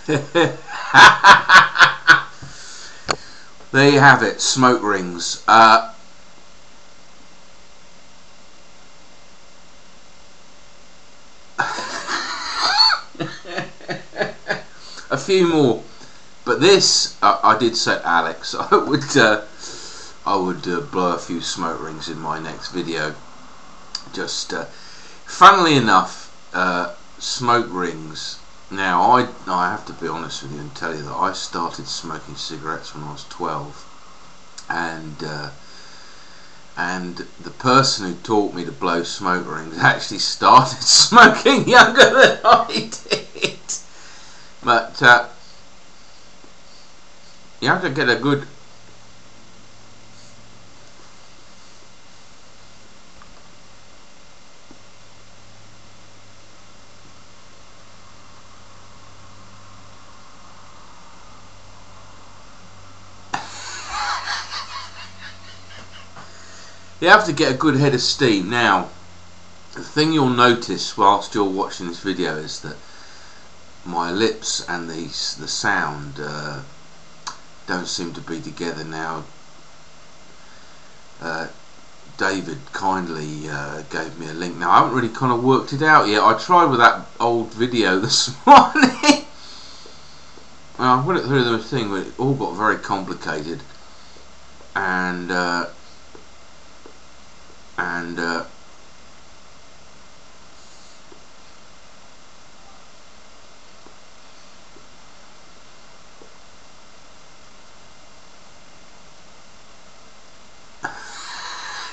there you have it, smoke rings. Uh, a few more, but this uh, I did say Alex. I would uh, I would uh, blow a few smoke rings in my next video. Just uh, funnily enough, uh, smoke rings now, I, I have to be honest with you and tell you that I started smoking cigarettes when I was 12 and uh, and the person who taught me to blow smoke rings actually started smoking younger than I did. But uh, you have to get a good you have to get a good head of steam. Now, the thing you'll notice whilst you're watching this video is that my lips and the, the sound uh, don't seem to be together now. Uh, David kindly uh, gave me a link. Now, I haven't really kind of worked it out yet. I tried with that old video this morning. I put it through the thing, but it all got very complicated. And uh, and uh,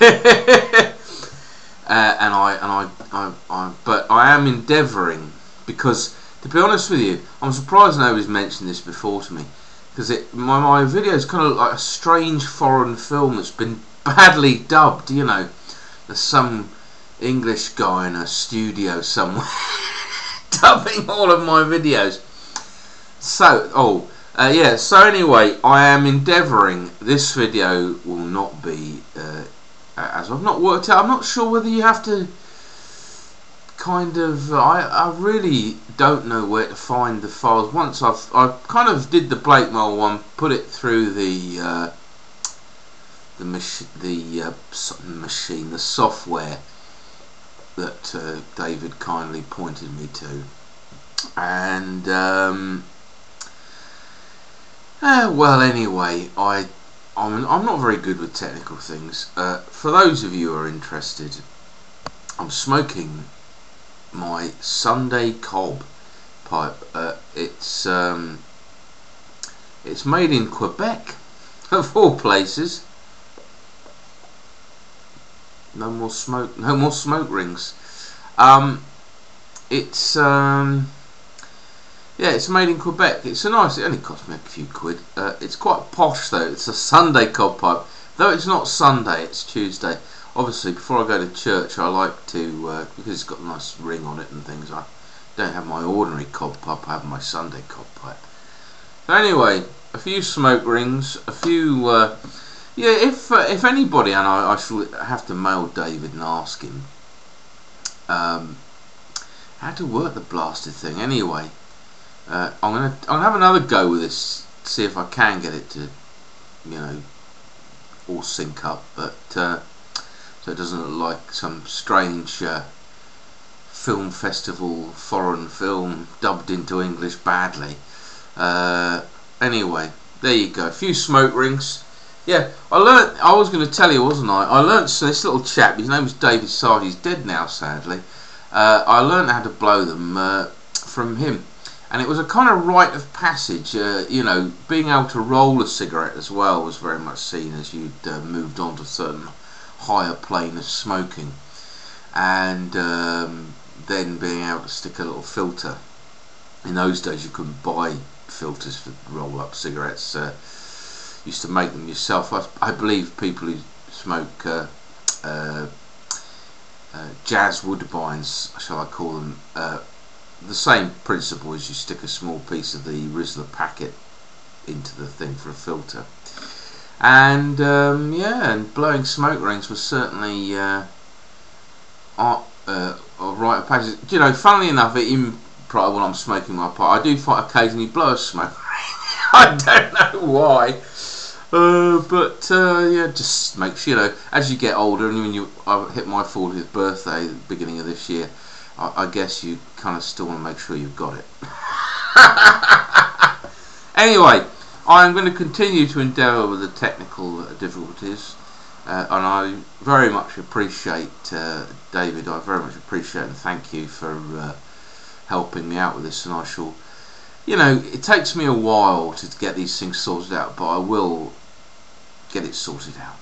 uh, and I and I, I, I, but I am endeavouring because to be honest with you, I'm surprised nobody's mentioned this before to me because it my my video is kind of like a strange foreign film that's been badly dubbed, you know. There's some English guy in a studio somewhere dubbing all of my videos. So, oh, uh, yeah, so anyway, I am endeavouring, this video will not be, uh, as I've not worked out, I'm not sure whether you have to kind of, I, I really don't know where to find the files. Once I've, I kind of did the Blake Mole one, put it through the, uh, the mach the uh, machine, the software that uh, David kindly pointed me to, and um, uh, well, anyway, I I'm, I'm not very good with technical things. Uh, for those of you who are interested, I'm smoking my Sunday Cob pipe. Uh, it's um, it's made in Quebec, of all places no more smoke no more smoke rings. Um, it's um, yeah it's made in Quebec. It's a nice it only cost me a few quid. Uh, it's quite posh though. It's a Sunday cob pipe. Though it's not Sunday it's Tuesday. Obviously before I go to church I like to uh, because it's got a nice ring on it and things I don't have my ordinary cob pipe I have my Sunday cob pipe. Anyway a few smoke rings a few uh, yeah, if uh, if anybody, and I, I shall have to mail David and ask him um, how to work the blasted thing. Anyway, uh, I'm gonna I'm gonna have another go with this, see if I can get it to, you know, all sync up, but uh, so it doesn't look like some strange uh, film festival foreign film dubbed into English badly. Uh, anyway, there you go. A few smoke rings. Yeah, I learnt. I was going to tell you, wasn't I? I learnt this little chap. His name was David Sarge. He's dead now, sadly. Uh, I learnt how to blow them uh, from him, and it was a kind of rite of passage. Uh, you know, being able to roll a cigarette as well was very much seen as you'd uh, moved on to a certain higher plane of smoking, and um, then being able to stick a little filter. In those days, you couldn't buy filters for roll-up cigarettes uh, used to make them yourself. I, I believe people who smoke uh, uh, uh, jazz woodbines, shall I call them, uh, the same principle as you stick a small piece of the Rizla packet into the thing for a filter. And um, yeah, and blowing smoke rings was certainly uh, art, uh, a rite of passage. You know, funnily enough, probably when I'm smoking my pipe. I do occasionally blow a smoke. Ring. I don't know why. Uh, but uh, yeah, just makes you know as you get older, and when you I hit my 40th birthday the beginning of this year, I, I guess you kind of still want to make sure you've got it. anyway, I am going to continue to endeavour with the technical difficulties, uh, and I very much appreciate uh, David. I very much appreciate and thank you for uh, helping me out with this, and I shall you know, it takes me a while to get these things sorted out, but I will get it sorted out.